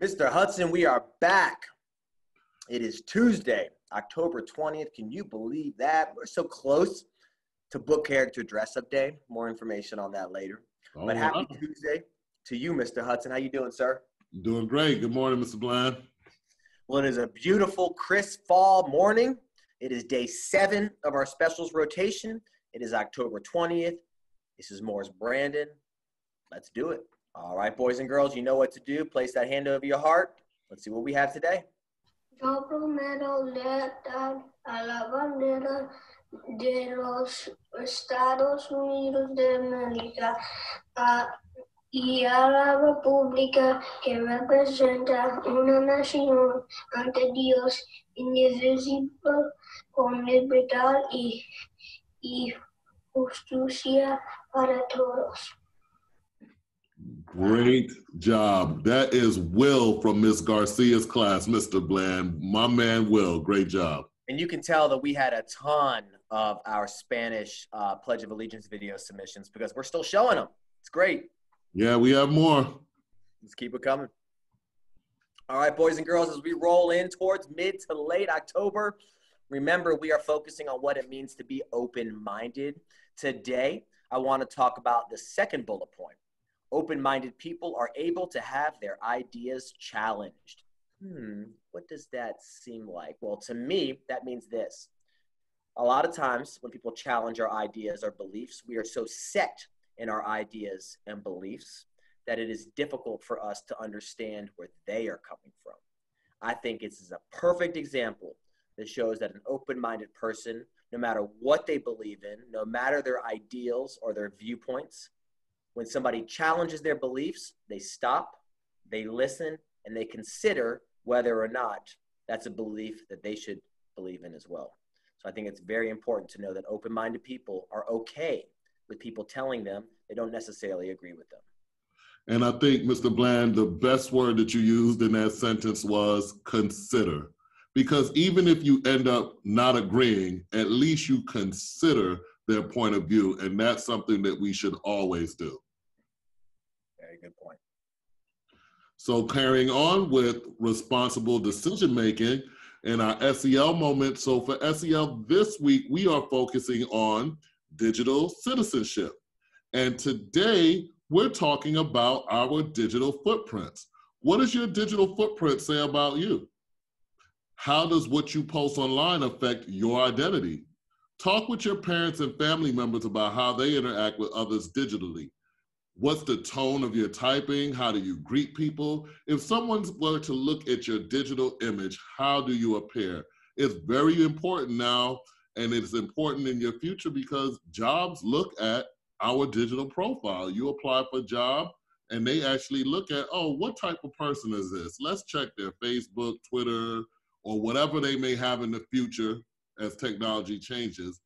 Mr. Hutson, we are back. It is Tuesday, October 20th. Can you believe that? We're so close to book character dress up day. More information on that later. Oh, but happy wow. Tuesday to you, Mr. Hutson. How you doing, sir? Doing great. Good morning, Mr. Bland. Well, it is a beautiful, crisp fall morning. It is day seven of our specials rotation. It is October 20th. This is Morris Brandon. Let's do it. All right, boys and girls, you know what to do. Place that hand over your heart. Let's see what we have today. Yo prometo lealtad a la bandera de los Estados Unidos de América a- y uh, a la república que representa una nación ante Dios indivisible con libertad y, y justicia para todos. Great job. That is Will from Miss Garcia's class, Mr. Bland. My man, Will. Great job. And you can tell that we had a ton of our Spanish uh, Pledge of Allegiance video submissions because we're still showing them. It's great. Yeah, we have more. Let's keep it coming. All right, boys and girls, as we roll in towards mid to late October, remember we are focusing on what it means to be open minded. Today, I want to talk about the second bullet point. Open minded people are able to have their ideas challenged. Hmm, what does that seem like? Well, to me, that means this. A lot of times when people challenge our ideas or beliefs, we are so set in our ideas and beliefs that it is difficult for us to understand where they are coming from. I think this is a perfect example that shows that an open minded person, no matter what they believe in, no matter their ideals or their viewpoints, when somebody challenges their beliefs, they stop, they listen, and they consider whether or not that's a belief that they should believe in as well. So I think it's very important to know that open minded people are okay with people telling them they don't necessarily agree with them. And I think, Mr. Bland, the best word that you used in that sentence was consider. Because even if you end up not agreeing, at least you consider their point of view. And that's something that we should always do. Good point. So carrying on with responsible decision making in our SEL moment. So for SEL this week, we are focusing on digital citizenship. And today we're talking about our digital footprints. What does your digital footprint say about you? How does what you post online affect your identity? Talk with your parents and family members about how they interact with others digitally. What's the tone of your typing? How do you greet people? If someone were to look at your digital image, how do you appear? It's very important now, and it's important in your future because jobs look at our digital profile. You apply for a job, and they actually look at, oh, what type of person is this? Let's check their Facebook, Twitter, or whatever they may have in the future as technology changes.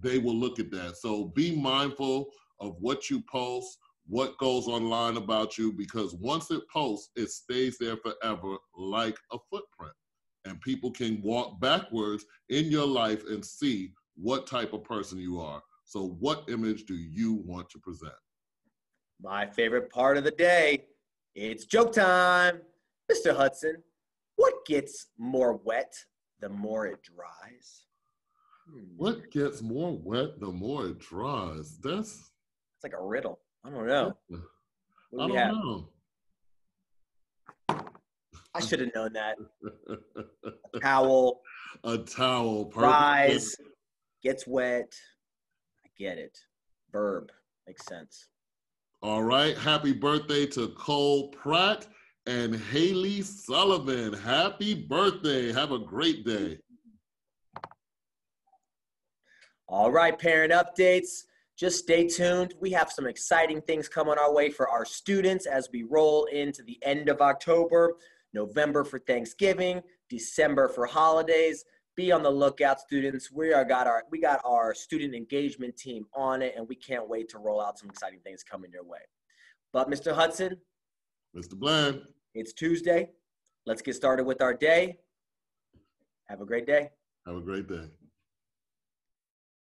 They will look at that. So be mindful of what you post, what goes online about you, because once it posts, it stays there forever like a footprint. And people can walk backwards in your life and see what type of person you are. So, what image do you want to present? My favorite part of the day. It's joke time. Mr. Hutson, what gets more wet the more it dries? What gets more wet the more it dries? That's It's like a riddle. I don't know. What do I don't know. I should have known that. Towel a towel. dries, gets wet. I get it. Verb makes sense. All right. Happy birthday to Cole Pratt and Haley Sullivan. Happy birthday. Have a great day. All right, parent updates. Just stay tuned. We have some exciting things coming our way for our students as we roll into the end of October, November for Thanksgiving, December for holidays. Be on the lookout, students. We are got our we got our student engagement team on it, and we can't wait to roll out some exciting things coming your way. But Mr. Hutson, Mr. Bland. it's Tuesday. Let's get started with our day. Have a great day. Have a great day.